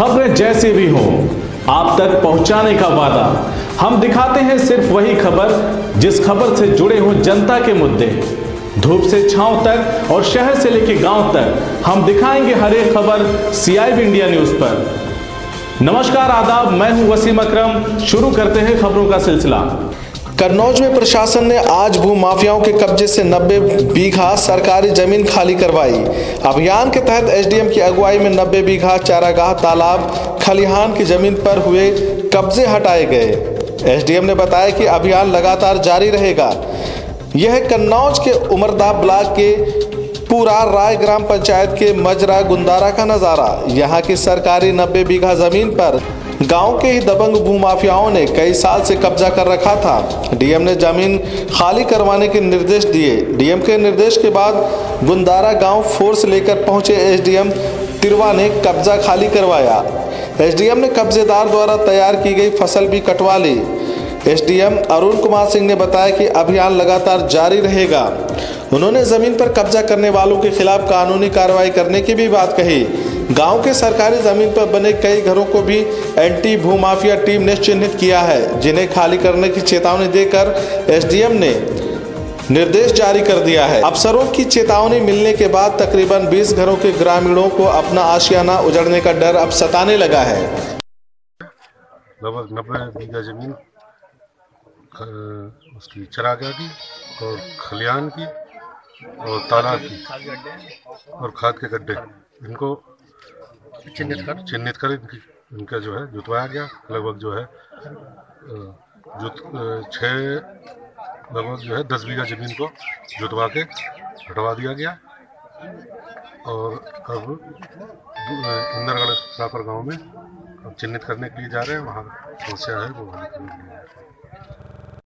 खबरें जैसी भी हो, आप तक पहुँचाने का वादा। हम दिखाते हैं सिर्फ़ वही खबर, जिस खबर से जुड़े हों जनता के मुद्दे। धूप से छांव तक और शहर से लेकर गाँव तक, हम दिखाएँगे हर एक खबर सीआईबी इंडिया न्यूज़ पर। नमस्कार, आदाब, मैं हूँ वसीम अकरम। शुरू करते हैं खबरों का सिलसिला। कन्नौज में प्रशासन ने आज भू माफियाओं के कब्जे से 90 बीघा सरकारी ज़मीन खाली करवाई। अभियान के तहत एसडीएम की अगुवाई में 90 बीघा चारागाह तालाब खलिहान की ज़मीन पर हुए कब्जे हटाए गए। एसडीएम ने बताया कि अभियान लगातार जारी रहेगा। यह कन्नौज के उमरदा ब्लॉक के पूरा राय ग्राम पंचायत के मजरा गुंदारा का नज़ारा। यहाँ की सरकारी 90 बीघा ज़मीन पर गाँव के ही दबंग भूमाफियाओं ने कई साल से कब्जा कर रखा था। डीएम ने ज़मीन खाली करवाने के निर्देश दिए। डीएम के निर्देश के बाद गुंदारा गाँव फोर्स लेकर पहुँचे एसडीएम तिरवा ने कब्जा खाली करवाया। एसडीएम ने कब्जेदार द्वारा तैयार की गई फ़सल भी कटवा ली। एसडीएम अरुण कुमार सिंह ने बताया कि अभियान लगातार जारी रहेगा। उन्होंने ज़मीन पर कब्जा करने वालों के खिलाफ कानूनी कार्रवाई करने की भी बात कही। गाँव के सरकारी ज़मीन पर बने कई घरों को भी एंटी भूमाफिया टीम ने चिन्हित किया है, जिन्हें खाली करने की चेतावनी देकर एसडीएम ने निर्देश जारी कर दिया है। अफसरों की चेतावनी मिलने के बाद तकरीबन 20 घरों के ग्रामीणों को अपना आशियाना उजड़ने का डर अब सताने लगा है। लगभग नब्बे बीघा ज़मीन उसकी चरागाह की और खलियान की और तालाब की और खाद के गड्ढे। इनको चिन्हित कर? चिन्हित कर इनकी जो है, जुतवाया गया, लगभग जो है जुत छः लगभग जो है, दस बीघा ज़मीन को जुतवा के हटवा दिया गया। और अब इंदरगढ़ सापर गाँव में अब चिन्हित करने के लिए जा रहे हैं। वहाँ समस्या है, वो हल करने के लिए